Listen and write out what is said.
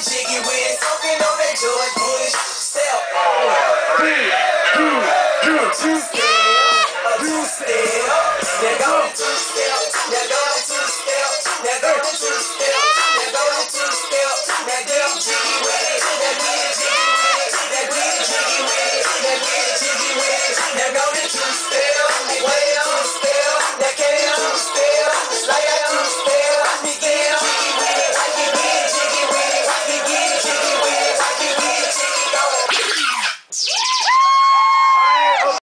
jiggy with it, talking on that George Bush. Step one, two, two, two step, two step. Now go to two step, now go to two step, now go to two step, now go to two step. Now get jiggy with it, now get jiggy.